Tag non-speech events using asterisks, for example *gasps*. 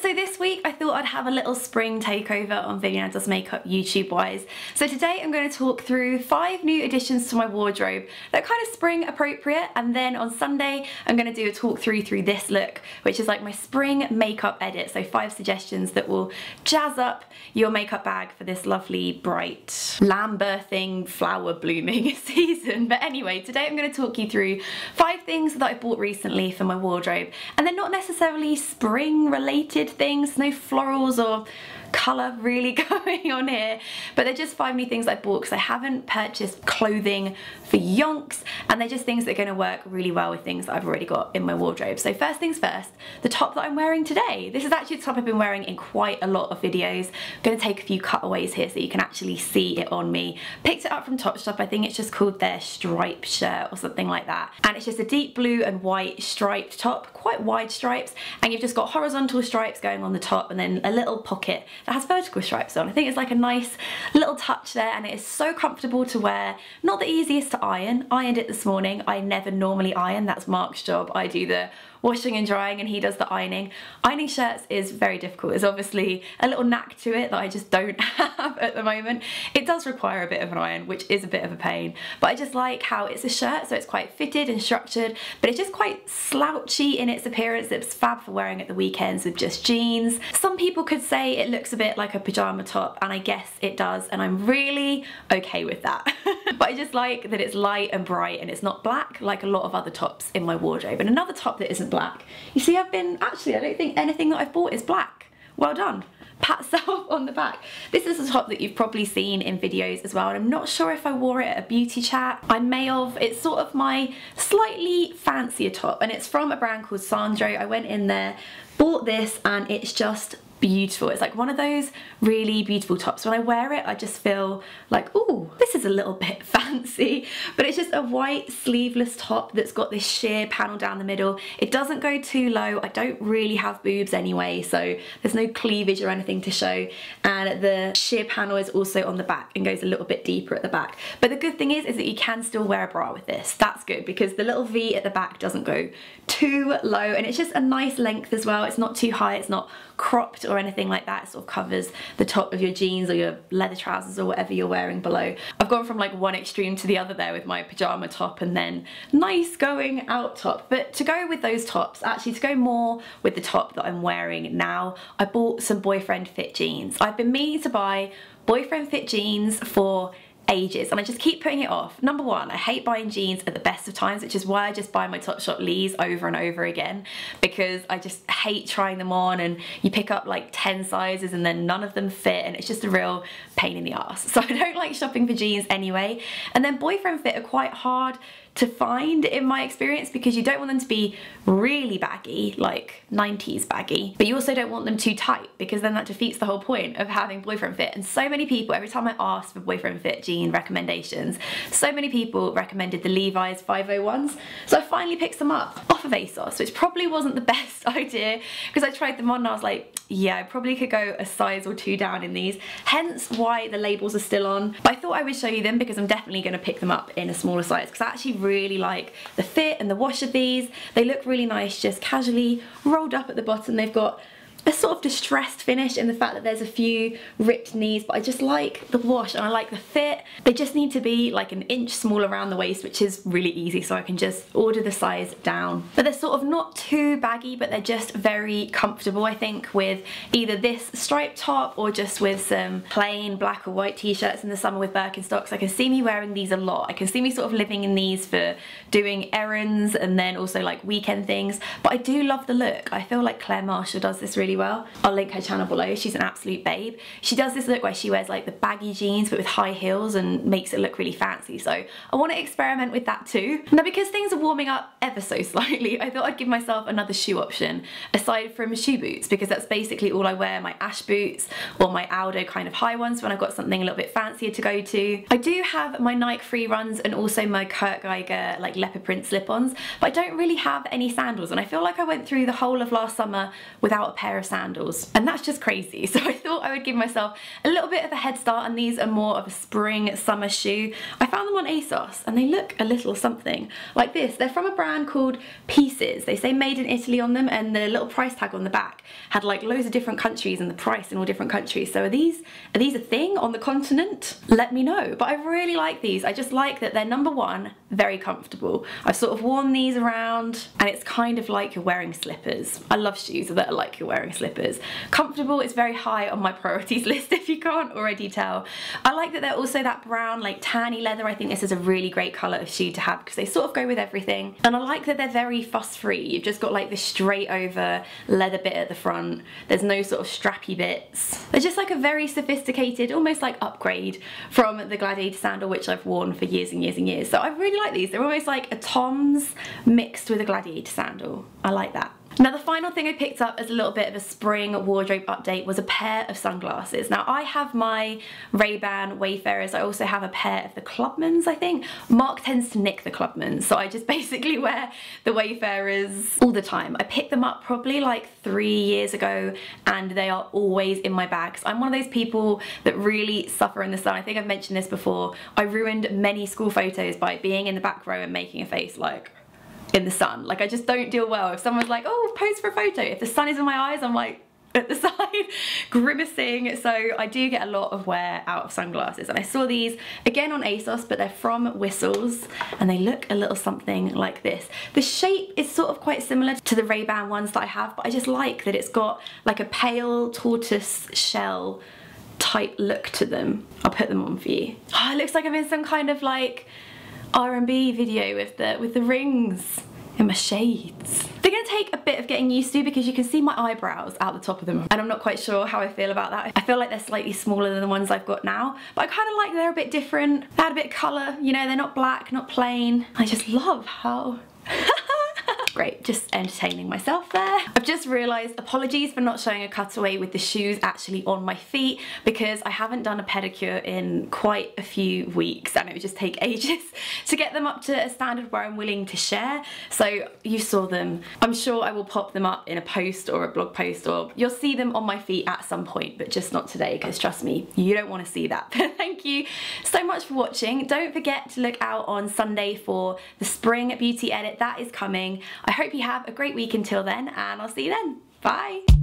so this week I thought I'd have a little spring takeover on Vivianna Does Makeup YouTube wise. So today I'm going to talk through five new additions to my wardrobe that are kind of spring appropriate and then on Sunday I'm going to do a talk through through this look which is like my spring makeup edit. So five suggestions that will jazz up your makeup bag for this lovely bright lamb birthing flower blooming *laughs* season. But anyway today I'm going to talk you through five things that I bought recently for my wardrobe and they're not necessarily spring related things, no florals or colour really *laughs* going on here but they're just five new things I bought because I haven't purchased clothing for yonks and they're just things that are going to work really well with things that I've already got in my wardrobe. So first things first, the top that I'm wearing today. This is actually the top I've been wearing in quite a lot of videos. I'm going to take a few cutaways here so you can actually see it on me. Picked it up from Topshop, I think it's just called their stripe shirt or something like that. And it's just a deep blue and white striped top, quite wide stripes and you've just got horizontal stripes going on the top and then a little pocket that has vertical stripes on. I think it's like a nice little touch there and it is so comfortable to wear. Not the easiest to iron. I ironed it this morning. I never normally iron. That's Mark's job. I do the washing and drying and he does the ironing. Ironing shirts is very difficult. There's obviously a little knack to it that I just don't *laughs* have at the moment. It does require a bit of an iron, which is a bit of a pain, but I just like how it's a shirt, so it's quite fitted and structured, but it's just quite slouchy in its appearance. It's fab for wearing at the weekends with just jeans. Some people could say it looks a bit like a pajama top, and I guess it does, and I'm really okay with that. *laughs* but I just like that it's light and bright and it's not black like a lot of other tops in my wardrobe. And another top that isn't black. You see I've been, actually I don't think anything that I've bought is black. Well done. Pat *laughs* self on the back. This is a top that you've probably seen in videos as well and I'm not sure if I wore it at a beauty chat. I may have. It's sort of my slightly fancier top and it's from a brand called Sandro. I went in there, bought this and it's just beautiful. It's like one of those really beautiful tops. When I wear it, I just feel like, oh, this is a little *laughs* bit fancy. But it's just a white sleeveless top that's got this sheer panel down the middle. It doesn't go too low. I don't really have boobs anyway, so there's no cleavage or anything to show. And the sheer panel is also on the back and goes a little bit deeper at the back. But the good thing is, is that you can still wear a bra with this. That's good because the little V at the back doesn't go too low and it's just a nice length as well. Not too high, it's not cropped or anything like that. It sort of covers the top of your jeans or your leather trousers or whatever you're wearing below. I've gone from like one extreme to the other there with my pyjama top and then nice going out top. But to go with those tops, actually to go more with the top that I'm wearing now, I bought some boyfriend fit jeans. I've been meaning to buy boyfriend fit jeans for ages and I just keep putting it off. Number one, I hate buying jeans at the best of times, which is why I just buy my Topshop Leighs over and over again because I just hate trying them on and you pick up like 10 sizes and then none of them fit and it's just a real pain in the ass. *laughs* So I don't like shopping for jeans anyway. And then boyfriend fit are quite hard to find in my experience because you don't want them to be really baggy, like 90s baggy, but you also don't want them too tight because then that defeats the whole point of having boyfriend fit. And so many people, every time I asked for boyfriend fit jean recommendations, so many people recommended the Levi's 501s. So I finally picked them up off of ASOS, which probably wasn't the *laughs* best idea because I tried them on and I was like, yeah, I probably could go a size or two down in these, hence why the labels are still on. But I thought I would show you them because I'm definitely going to pick them up in a smaller size because I actually really like the fit and the wash of these. They look really nice just casually rolled up at the bottom. They've got a sort of distressed finish in the fact that there's a few ripped knees but I just like the wash and I like the fit. They just need to be like an inch small around the waist which is really easy so I can just order the size down. But they're sort of not too baggy but they're just very comfortable I think with either this striped top or just with some plain black or white t-shirts in the summer with Birkenstocks. I can see me wearing these a lot. I can see me sort of living in these for doing errands and then also like weekend things but I do love the look. I feel like Claire Marshall does this really really well. I'll link her channel below. She's an absolute babe. She does this look where she wears like the baggy jeans but with high heels and makes it look really fancy. So I want to experiment with that too. Now because things are warming up ever so *laughs* slightly, I thought I'd give myself another shoe option aside from shoe boots because that's basically all I wear, my Ash boots or my Aldo kind of high ones when I've got something a little bit fancier to go to. I do have my Nike free runs and also my Kurt Geiger like leopard print slip-ons but I don't really have any sandals and I feel like I went through the whole of last summer without a pair of of sandals. And that's just crazy. *laughs* So I thought I would give myself a little bit of a head start and these are more of a spring summer shoe. I found them on ASOS and they look a little something like this. They're from a brand called Pieces. They say made in Italy on them and the little price tag on the back had like loads of different countries and the price in all different countries. So are these, are these a thing on the continent? Let me know. But I really like these. I just like that they're number one, very comfortable. I've sort of worn these around and it's kind of like you're wearing slippers. I love shoes that are like you're wearing slippers. Comfortable is very high on my priorities *laughs* list if you can't already tell. I like that they're also that brown like tanny leather. I think this is a really great colour of shoe to have because they sort of go with everything. And I like that they're very fuss free. You've just got like this straight over leather bit at the front. There's no sort of strappy bits. They're just like a very sophisticated, almost like upgrade from the Gladiator sandal which I've worn for years and years and years. So I really like these. They're almost like a Tom's mixed with a Gladiator sandal. I like that. Now the final thing I picked up as a little bit of a spring wardrobe update was a pair of sunglasses. Now I have my Ray-Ban Wayfarers, I also have a pair of the Clubmans I think. Mark tends to nick the Clubmans so I just *laughs* basically wear the Wayfarers all the time. I picked them up probably like three years ago and they are always in my bags. I'm one of those people that really suffer in the sun. I think I've mentioned this before. I ruined many school photos by being in the back row and making a face like in the sun. Like I just don't deal well. If someone's like, oh, pose for a photo. If the sun is in my eyes, I'm like, *laughs* at the side grimacing so I do get a lot of wear out of sunglasses and I saw these again on ASOS but they're from Whistles and they look a little something like this. The shape is sort of quite similar to the Ray-Ban ones that I have but I just like that it's got like a pale tortoise shell type look to them. I'll put them on for you. Oh, *gasps* it looks like I'm in some kind of like R&B video with the with the rings in my shades. They're gonna take a bit of getting used to because you can see my eyebrows out the top of them and I'm not quite sure how I feel about that. I feel like they're slightly smaller than the ones I've got now but I kind of like they're a bit different. They add a bit of colour, you know, they're not black, not plain. I just love how *laughs* Great, just entertaining myself there. I've just realised, apologies for not showing a cutaway with the shoes actually on my feet because I haven't done a pedicure in quite a few weeks and it would just take *laughs* ages to get them up to a standard where I'm willing to share. So you saw them. I'm sure I will pop them up in a post or a blog post or you'll see them on my feet at some point but just not today because trust me, you don't want to see that. *laughs* Thank you so much for watching. Don't forget to look out on Sunday for the Spring Beauty Edit. That is coming. I hope you have a great week until then and I'll see you then. Bye!